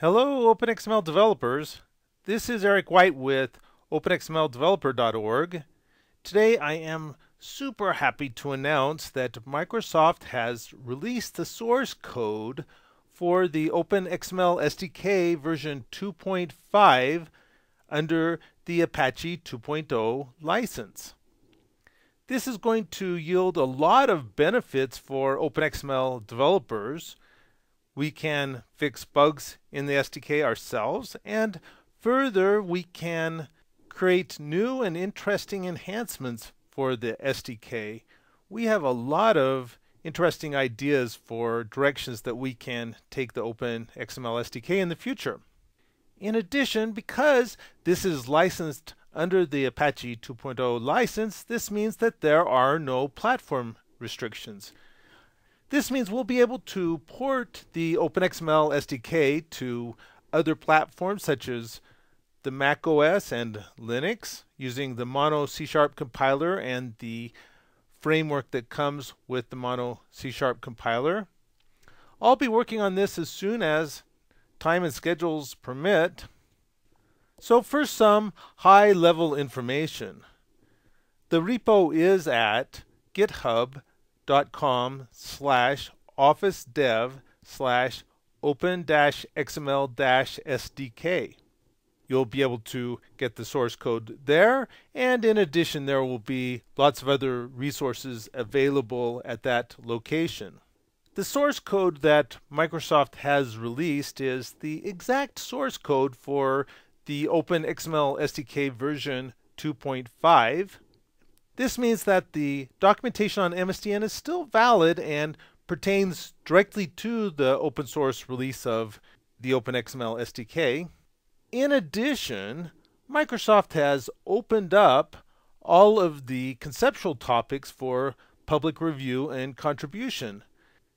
Hello OpenXML developers. This is Eric White with OpenXMLDeveloper.org. Today I am super happy to announce that Microsoft has released the source code for the OpenXML SDK version 2.5 under the Apache 2.0 license. This is going to yield a lot of benefits for OpenXML developers we can fix bugs in the SDK ourselves, and further, we can create new and interesting enhancements for the SDK. We have a lot of interesting ideas for directions that we can take the Open XML SDK in the future. In addition, because this is licensed under the Apache 2.0 license, this means that there are no platform restrictions. This means we'll be able to port the OpenXML SDK to other platforms such as the Mac OS and Linux using the Mono C Sharp compiler and the framework that comes with the Mono C Sharp compiler. I'll be working on this as soon as time and schedules permit. So first some high level information. The repo is at GitHub dot com slash office dev slash open dash xml dash sdk you'll be able to get the source code there and in addition there will be lots of other resources available at that location. The source code that Microsoft has released is the exact source code for the Open XML SDK version 2.5 this means that the documentation on MSDN is still valid and pertains directly to the open source release of the OpenXML SDK. In addition, Microsoft has opened up all of the conceptual topics for public review and contribution.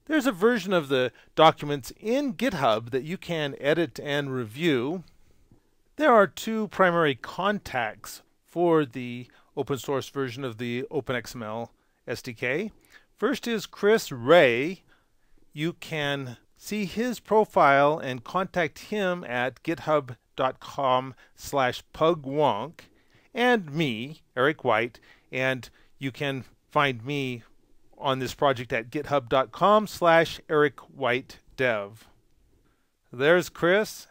There's a version of the documents in GitHub that you can edit and review. There are two primary contacts for the open source version of the OpenXML SDK. First is Chris Rae. You can see his profile and contact him at github.com slash pugwonk and me, Eric White, and you can find me on this project at github.com slash Eric White Dev. There's Chris,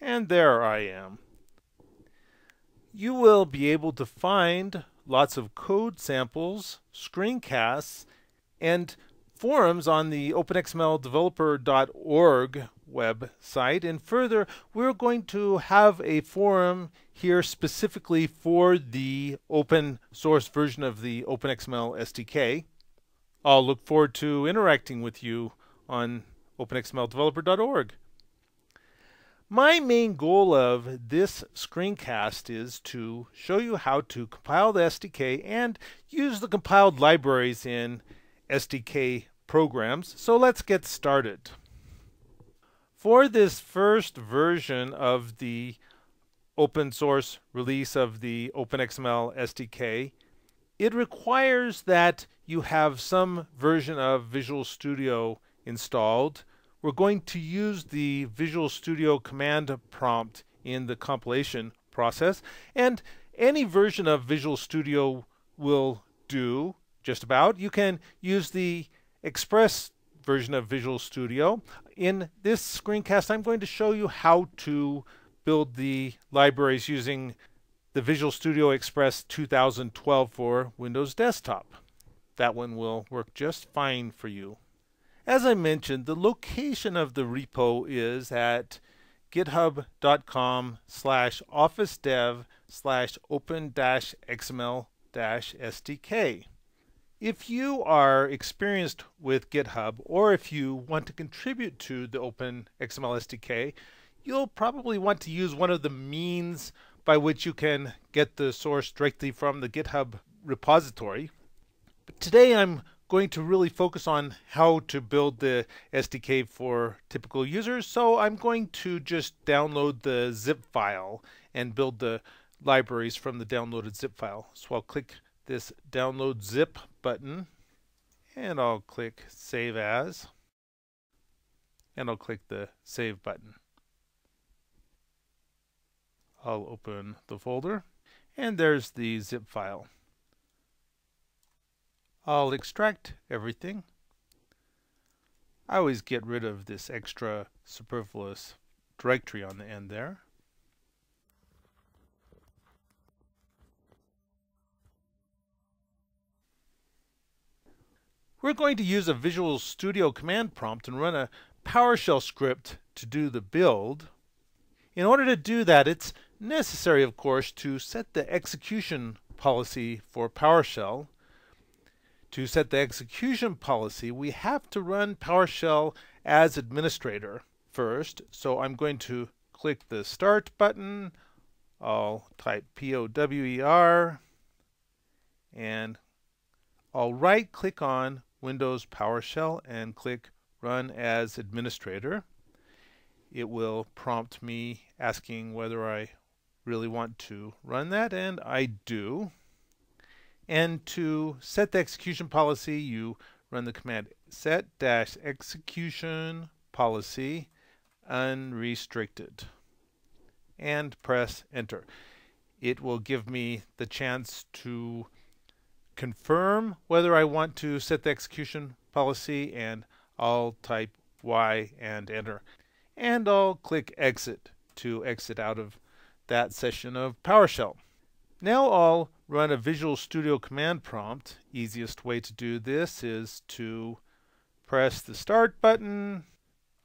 and there I am you will be able to find lots of code samples, screencasts, and forums on the openxmldeveloper.org website. And further, we're going to have a forum here specifically for the open source version of the OpenXML SDK. I'll look forward to interacting with you on openxmldeveloper.org. My main goal of this screencast is to show you how to compile the SDK and use the compiled libraries in SDK programs. So let's get started. For this first version of the open source release of the OpenXML SDK, it requires that you have some version of Visual Studio installed we're going to use the Visual Studio command prompt in the compilation process. And any version of Visual Studio will do just about. You can use the Express version of Visual Studio. In this screencast, I'm going to show you how to build the libraries using the Visual Studio Express 2012 for Windows Desktop. That one will work just fine for you. As I mentioned, the location of the repo is at github.com slash office dev slash open dash xml dash SDK. If you are experienced with GitHub or if you want to contribute to the Open XML SDK, you'll probably want to use one of the means by which you can get the source directly from the GitHub repository. But today I'm going to really focus on how to build the SDK for typical users. So I'm going to just download the zip file and build the libraries from the downloaded zip file. So I'll click this download zip button and I'll click save as and I'll click the save button. I'll open the folder, and there's the zip file. I'll extract everything. I always get rid of this extra superfluous directory on the end there. We're going to use a Visual Studio command prompt and run a PowerShell script to do the build. In order to do that, it's necessary, of course, to set the execution policy for PowerShell. To set the execution policy, we have to run PowerShell as administrator first. So I'm going to click the Start button. I'll type P-O-W-E-R and I'll right click on Windows PowerShell and click Run as Administrator. It will prompt me asking whether I really want to run that, and I do. And to set the execution policy, you run the command set dash execution policy unrestricted and press enter. It will give me the chance to confirm whether I want to set the execution policy and I'll type Y and enter. And I'll click exit to exit out of that session of PowerShell. Now I'll run a Visual Studio command prompt. Easiest way to do this is to press the start button.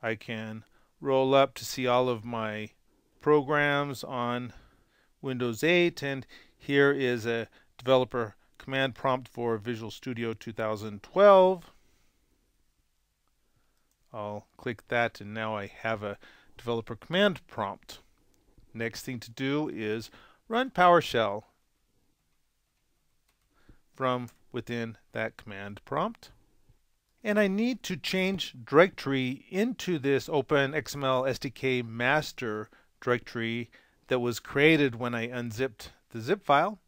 I can roll up to see all of my programs on Windows 8 and here is a developer command prompt for Visual Studio 2012. I'll click that and now I have a developer command prompt. Next thing to do is run PowerShell from within that command prompt. And I need to change directory into this Open XML SDK master directory that was created when I unzipped the zip file.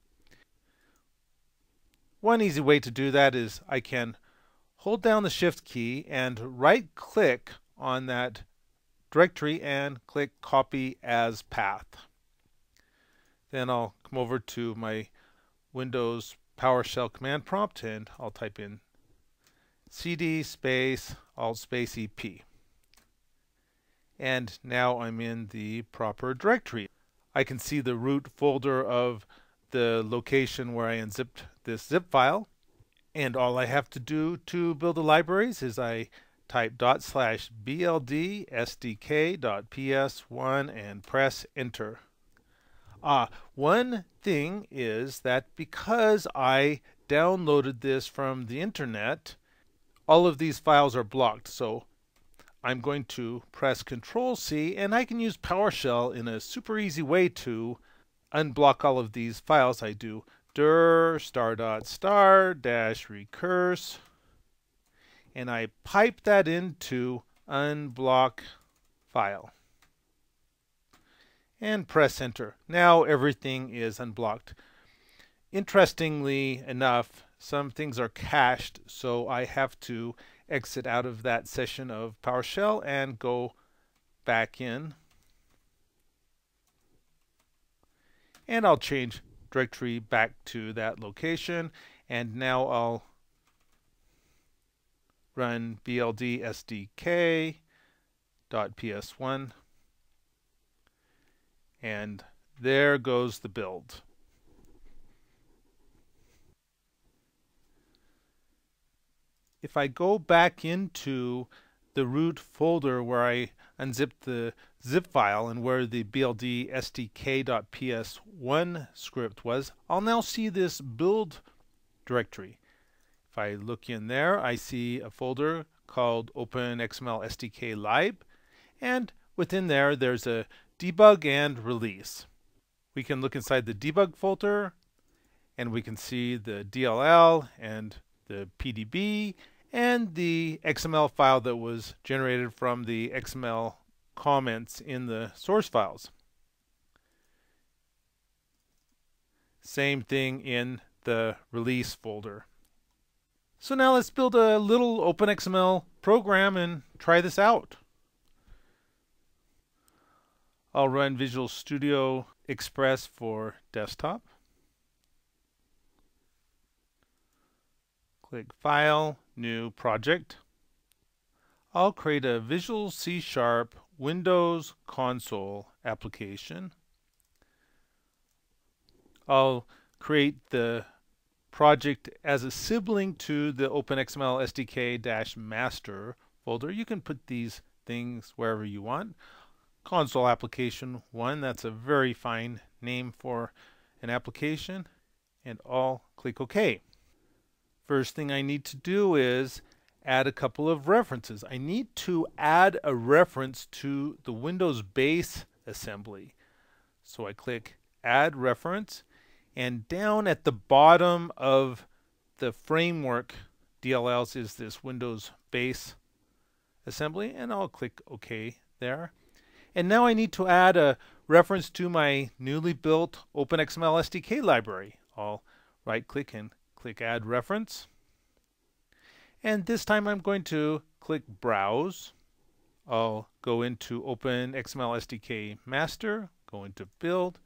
One easy way to do that is I can hold down the shift key and right click on that directory and click copy as path. Then I'll come over to my Windows PowerShell command prompt and I'll type in cd space alt space ep. And now I'm in the proper directory. I can see the root folder of the location where I unzipped this zip file. And all I have to do to build the libraries is I type dot slash bld sdk dot ps1 and press enter. Ah, one thing is that because I downloaded this from the internet, all of these files are blocked. So I'm going to press Control C and I can use PowerShell in a super easy way to unblock all of these files, I do dir star dot star dash recurse and I pipe that into unblock file and press enter. Now everything is unblocked. Interestingly enough, some things are cached, so I have to exit out of that session of PowerShell and go back in. and I'll change directory back to that location and now I'll run bld sdk dot ps1 and there goes the build. If I go back into the root folder where I unzipped the zip file and where the bld sdk.ps1 script was, I'll now see this build directory. If I look in there, I see a folder called OpenXML SDK lib, and within there, there's a debug and release. We can look inside the debug folder, and we can see the DLL and the PDB and the XML file that was generated from the XML comments in the source files. Same thing in the release folder. So now let's build a little OpenXML program and try this out. I'll run Visual Studio Express for desktop. Click File, New Project. I'll create a Visual C Sharp Windows Console application. I'll create the project as a sibling to the OpenXML SDK-master folder. You can put these things wherever you want. Console application 1, that's a very fine name for an application. And I'll click OK. First thing I need to do is add a couple of references. I need to add a reference to the Windows base assembly. So I click Add Reference, and down at the bottom of the framework DLLs is this Windows base assembly, and I'll click OK there. And now I need to add a reference to my newly built OpenXML SDK library. I'll right click and click Add Reference. And this time I'm going to click Browse. I'll go into OpenXML SDK Master, go into Build,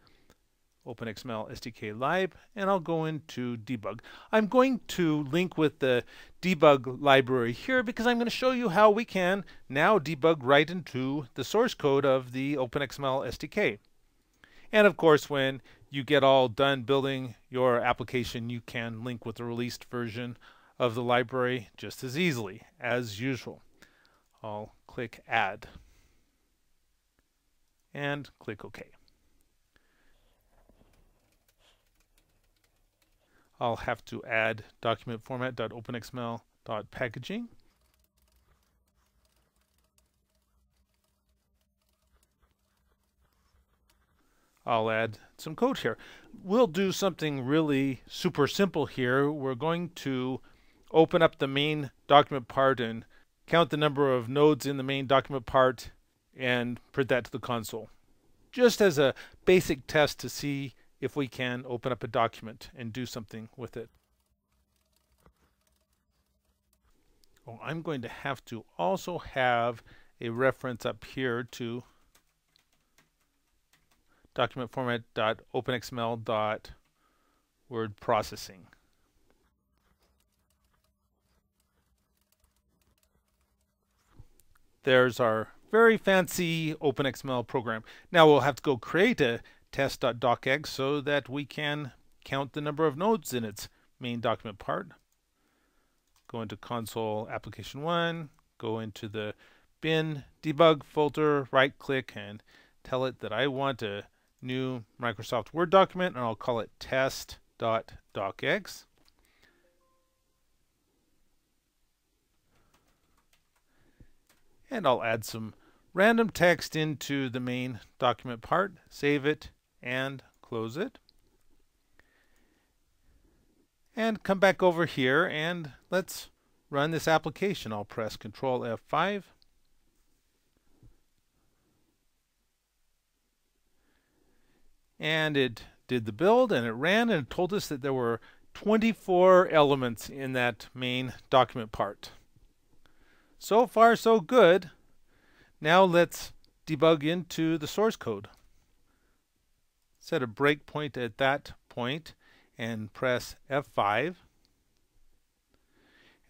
OpenXML SDK Lib, and I'll go into debug. I'm going to link with the debug library here because I'm going to show you how we can now debug right into the source code of the OpenXML SDK. And of course, when you get all done building your application, you can link with the released version of the library just as easily as usual. I'll click Add and click OK. I'll have to add document format.openxml.packaging. I'll add some code here. We'll do something really super simple here. We're going to open up the main document part and count the number of nodes in the main document part and print that to the console. Just as a basic test to see if we can open up a document and do something with it. Well, I'm going to have to also have a reference up here to document format.openxml.word processing. There's our very fancy OpenXML program. Now we'll have to go create a test.docx so that we can count the number of nodes in its main document part. Go into console application 1, go into the bin debug folder, right click and tell it that I want a new Microsoft Word document and I'll call it test.docx. And I'll add some random text into the main document part, save it, and close it. And come back over here and let's run this application. I'll press Control F5. And it did the build and it ran and it told us that there were 24 elements in that main document part. So far so good. Now let's debug into the source code set a breakpoint at that point and press F5.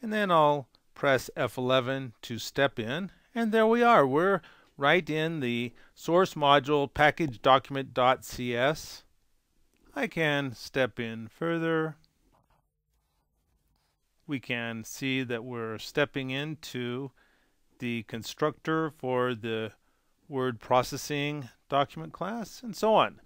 And then I'll press F11 to step in. And there we are. We're right in the source module package document.cs. I can step in further. We can see that we're stepping into the constructor for the word processing document class and so on.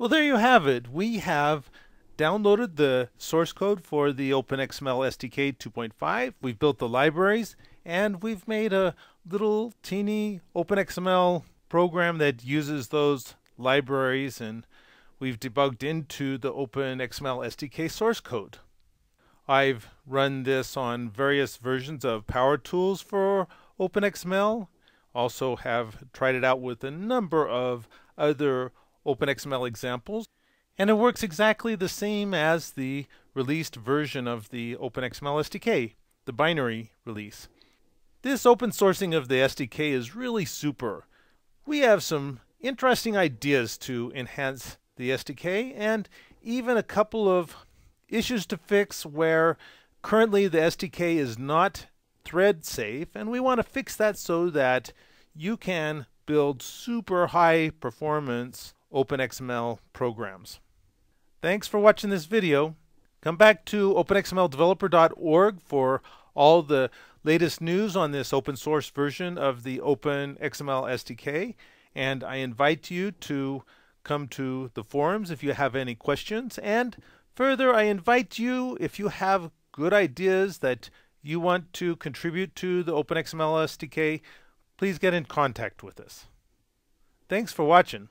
Well, there you have it. We have downloaded the source code for the OpenXML SDK 2.5. We've built the libraries, and we've made a little teeny OpenXML program that uses those libraries, and we've debugged into the OpenXML SDK source code. I've run this on various versions of Power Tools for OpenXML. Also have tried it out with a number of other OpenXML examples. And it works exactly the same as the released version of the OpenXML SDK, the binary release. This open sourcing of the SDK is really super. We have some interesting ideas to enhance the SDK and even a couple of issues to fix where currently the SDK is not thread safe and we want to fix that so that you can build super high performance OpenXML programs. Thanks for watching this video. Come back to openxmldeveloper.org for all the latest news on this open source version of the OpenXML SDK. And I invite you to come to the forums if you have any questions. And further, I invite you, if you have good ideas that you want to contribute to the OpenXML SDK, please get in contact with us. Thanks for watching.